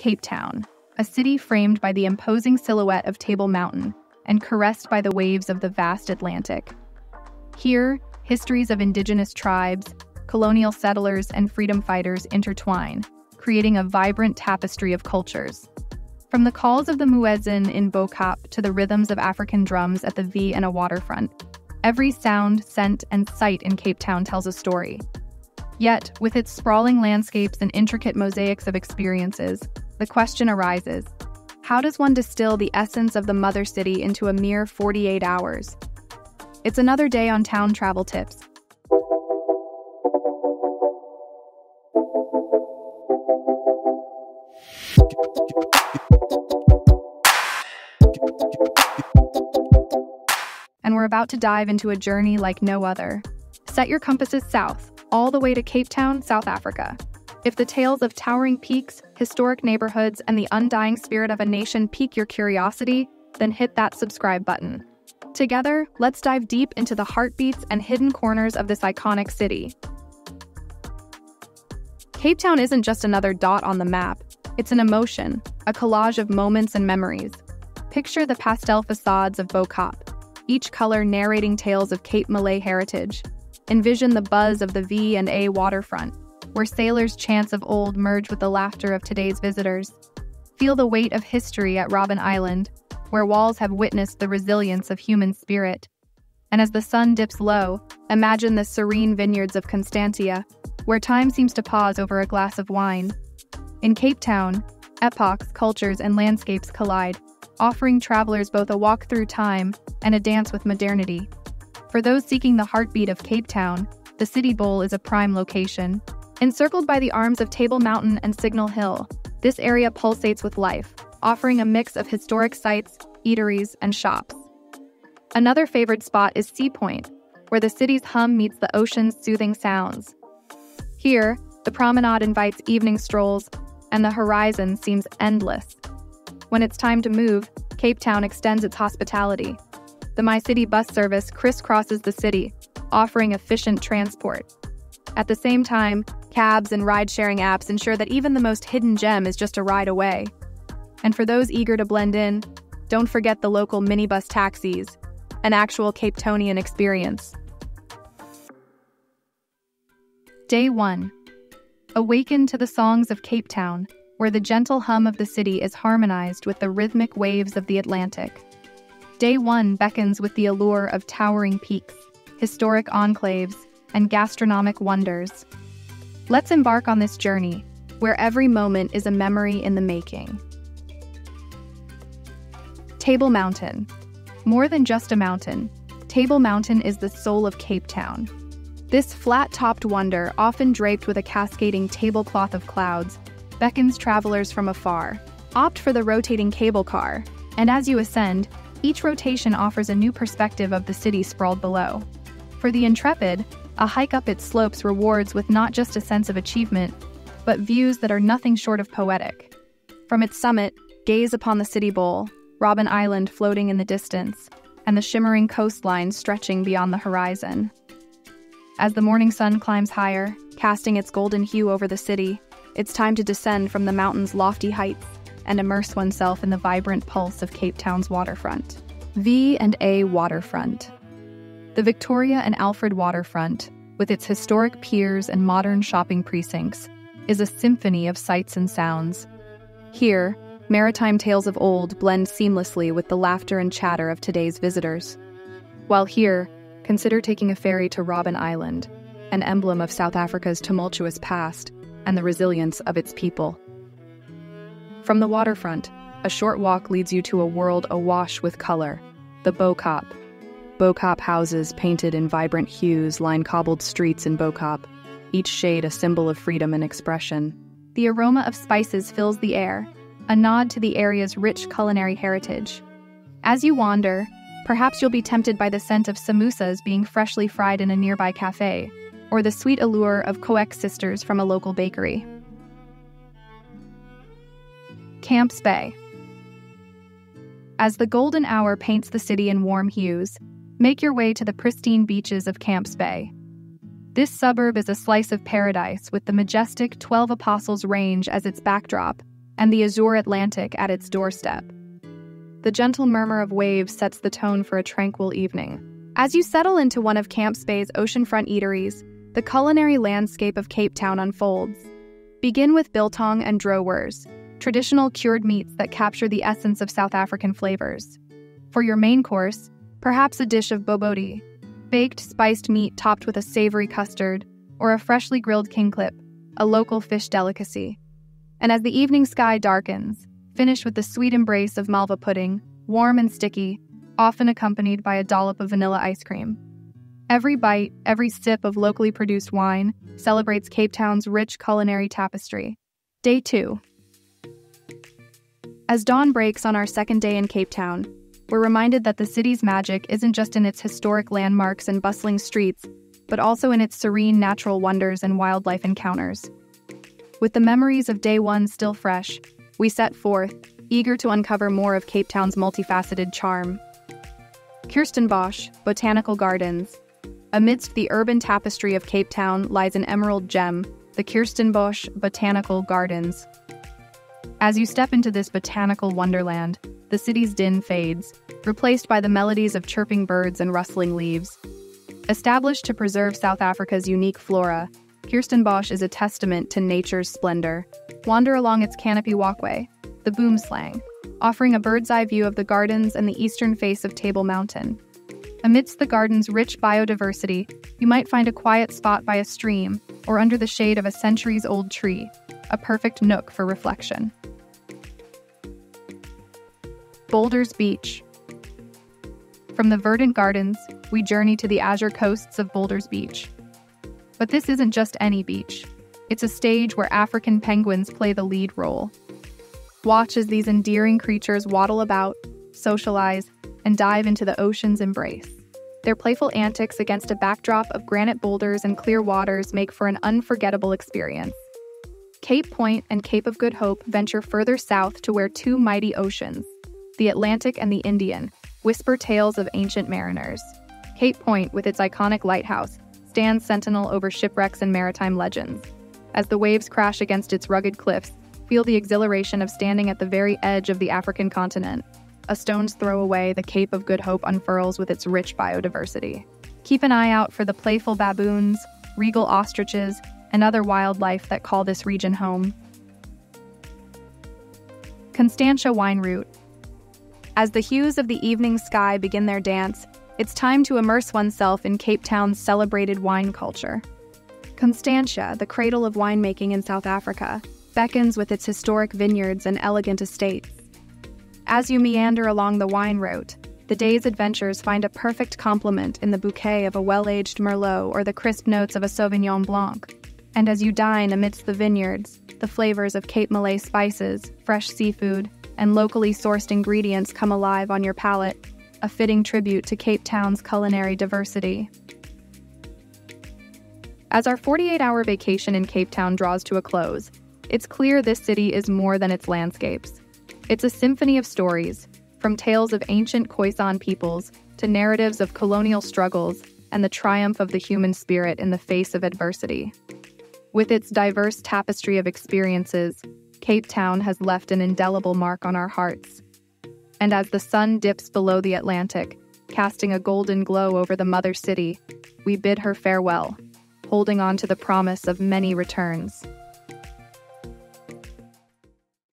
Cape Town, a city framed by the imposing silhouette of Table Mountain and caressed by the waves of the vast Atlantic. Here, histories of indigenous tribes, colonial settlers, and freedom fighters intertwine, creating a vibrant tapestry of cultures. From the calls of the muezzin in Bo Kaap to the rhythms of African drums at the V and A waterfront, every sound, scent, and sight in Cape Town tells a story. Yet, with its sprawling landscapes and intricate mosaics of experiences, the question arises how does one distill the essence of the mother city into a mere 48 hours? It's another day on Town Travel Tips. And we're about to dive into a journey like no other. Set your compasses south, all the way to Cape Town, South Africa. If the tales of towering peaks, historic neighborhoods, and the undying spirit of a nation pique your curiosity, then hit that subscribe button. Together, let's dive deep into the heartbeats and hidden corners of this iconic city. Cape Town isn't just another dot on the map, it's an emotion, a collage of moments and memories. Picture the pastel facades of Bo Kaap, each color narrating tales of Cape Malay heritage. Envision the buzz of the V and A waterfront, where sailors' chants of old merge with the laughter of today's visitors. Feel the weight of history at Robben Island, where walls have witnessed the resilience of human spirit. And as the sun dips low, imagine the serene vineyards of Constantia, where time seems to pause over a glass of wine. In Cape Town, epochs, cultures, and landscapes collide, offering travelers both a walk through time and a dance with modernity. For those seeking the heartbeat of Cape Town, the City Bowl is a prime location, Encircled by the arms of Table Mountain and Signal Hill, this area pulsates with life, offering a mix of historic sites, eateries, and shops. Another favorite spot is Sea Point, where the city's hum meets the ocean's soothing sounds. Here, the promenade invites evening strolls, and the horizon seems endless. When it's time to move, Cape Town extends its hospitality. The MyCiti bus service crisscrosses the city, offering efficient transport. At the same time, Cabs and ride sharing apps ensure that even the most hidden gem is just a ride away. And for those eager to blend in, don't forget the local minibus taxis, an actual Capetonian experience. Day 1 Awaken to the songs of Cape Town, where the gentle hum of the city is harmonized with the rhythmic waves of the Atlantic. Day 1 beckons with the allure of towering peaks, historic enclaves, and gastronomic wonders. Let's embark on this journey, where every moment is a memory in the making. Table Mountain. More than just a mountain, Table Mountain is the soul of Cape Town. This flat topped wonder, often draped with a cascading tablecloth of clouds, beckons travelers from afar. Opt for the rotating cable car, and as you ascend, each rotation offers a new perspective of the city sprawled below. For the intrepid, a hike up its slopes rewards with not just a sense of achievement, but views that are nothing short of poetic. From its summit, gaze upon the city bowl, Robben Island floating in the distance, and the shimmering coastline stretching beyond the horizon. As the morning sun climbs higher, casting its golden hue over the city, it's time to descend from the mountain's lofty heights and immerse oneself in the vibrant pulse of Cape Town's waterfront. V and A Waterfront, the Victoria and Alfred waterfront, with its historic piers and modern shopping precincts, is a symphony of sights and sounds. Here, maritime tales of old blend seamlessly with the laughter and chatter of today's visitors. While here, consider taking a ferry to Robben Island, an emblem of South Africa's tumultuous past and the resilience of its people. From the waterfront, a short walk leads you to a world awash with color, the Bo Kaap, Bo Kaap houses painted in vibrant hues line cobbled streets in Bo Kaap, each shade a symbol of freedom and expression. The aroma of spices fills the air, a nod to the area's rich culinary heritage. As you wander, perhaps you'll be tempted by the scent of samosas being freshly fried in a nearby cafe, or the sweet allure of koeksisters from a local bakery. Camps Bay. As the golden hour paints the city in warm hues, make your way to the pristine beaches of Camps Bay. This suburb is a slice of paradise with the majestic 12 Apostles Range as its backdrop and the azure Atlantic at its doorstep. The gentle murmur of waves sets the tone for a tranquil evening. As you settle into one of Camps Bay's oceanfront eateries, the culinary landscape of Cape Town unfolds. Begin with biltong and droëwors, traditional cured meats that capture the essence of South African flavors. For your main course, perhaps a dish of bobotie, baked spiced meat topped with a savory custard, or a freshly grilled kingklip, a local fish delicacy. And as the evening sky darkens, finish with the sweet embrace of malva pudding, warm and sticky, often accompanied by a dollop of vanilla ice cream. Every bite, every sip of locally produced wine celebrates Cape Town's rich culinary tapestry. Day 2 As dawn breaks on our second day in Cape Town, we're reminded that the city's magic isn't just in its historic landmarks and bustling streets, but also in its serene natural wonders and wildlife encounters. With the memories of day one still fresh, we set forth, eager to uncover more of Cape Town's multifaceted charm. Kirstenbosch Botanical Gardens. Amidst the urban tapestry of Cape Town lies an emerald gem, the Kirstenbosch Botanical Gardens. As you step into this botanical wonderland, the city's din fades, replaced by the melodies of chirping birds and rustling leaves. Established to preserve South Africa's unique flora, Kirstenbosch is a testament to nature's splendor. Wander along its canopy walkway, the boomslang, offering a bird's eye view of the gardens and the eastern face of Table Mountain. Amidst the garden's rich biodiversity, you might find a quiet spot by a stream or under the shade of a centuries old tree, a perfect nook for reflection. Boulders Beach. From the verdant gardens, we journey to the azure coasts of Boulders Beach. But this isn't just any beach. It's a stage where African penguins play the lead role. Watch as these endearing creatures waddle about, socialize, and dive into the ocean's embrace. Their playful antics against a backdrop of granite boulders and clear waters make for an unforgettable experience. Cape Point and Cape of Good Hope venture further south to where two mighty oceans, the Atlantic and the Indian, whisper tales of ancient mariners. Cape Point, with its iconic lighthouse, stands sentinel over shipwrecks and maritime legends. As the waves crash against its rugged cliffs, feel the exhilaration of standing at the very edge of the African continent. A stone's throw away, the Cape of Good Hope unfurls with its rich biodiversity. Keep an eye out for the playful baboons, regal ostriches, and other wildlife that call this region home. Constantia Wine Route as the hues of the evening sky begin their dance, it's time to immerse oneself in Cape Town's celebrated wine culture. Constantia, the cradle of winemaking in South Africa, beckons with its historic vineyards and elegant estates. As you meander along the wine route, the day's adventures find a perfect complement in the bouquet of a well aged Merlot or the crisp notes of a Sauvignon Blanc. And as you dine amidst the vineyards, the flavors of Cape Malay spices, fresh seafood, and locally sourced ingredients come alive on your palate, a fitting tribute to Cape Town's culinary diversity. As our 48 hour vacation in Cape Town draws to a close, it's clear this city is more than its landscapes. It's a symphony of stories, from tales of ancient Khoisan peoples to narratives of colonial struggles and the triumph of the human spirit in the face of adversity. With its diverse tapestry of experiences, Cape Town has left an indelible mark on our hearts. And as the sun dips below the Atlantic, casting a golden glow over the mother city, we bid her farewell, holding on to the promise of many returns.